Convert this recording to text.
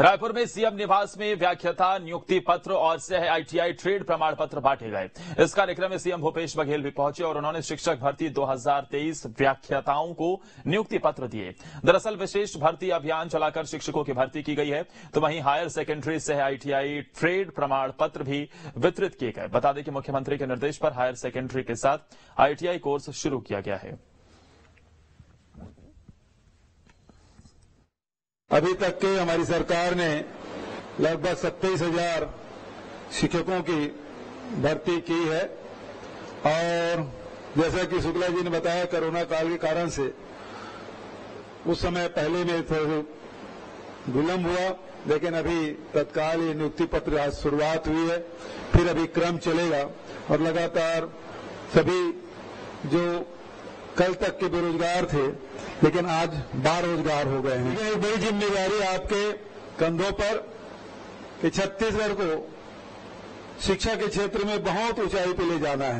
रायपुर में सीएम निवास में व्याख्याता, नियुक्ति पत्र और सह आईटीआई ट्रेड प्रमाण पत्र बांटे गए। इस कार्यक्रम में सीएम भूपेश बघेल भी पहुँचे और उन्होंने शिक्षक भर्ती 2023 व्याख्याताओं को नियुक्ति पत्र दिए। दरअसल विशेष भर्ती अभियान चलाकर शिक्षकों की भर्ती की गई है तो वहीं हायर सेकेंडरी सह आईटीआई ट्रेड प्रमाण पत्र भी वितरित किए गए। बता दें कि मुख्यमंत्री के निर्देश पर हायर सेकेंडरी के साथ आईटीआई कोर्स शुरू किया गया है। अभी तक के हमारी सरकार ने लगभग सत्ताईस हज़ार शिक्षकों की भर्ती की है। और जैसा कि शुक्ला जी ने बताया, कोरोना काल के कारण से उस समय पहले में थोड़ा विलंब हुआ, लेकिन अभी तत्काल ये नियुक्ति पत्र आज शुरुआत हुई है, फिर अभी क्रम चलेगा। और लगातार सभी जो कल तक के बेरोजगार थे लेकिन आज बारोजगार हो गए हैं। एक बड़ी ज़िम्मेदारी आपके कंधों पर कि छत्तीसगढ़ को शिक्षा के क्षेत्र में बहुत ऊंचाई पर ले जाना है।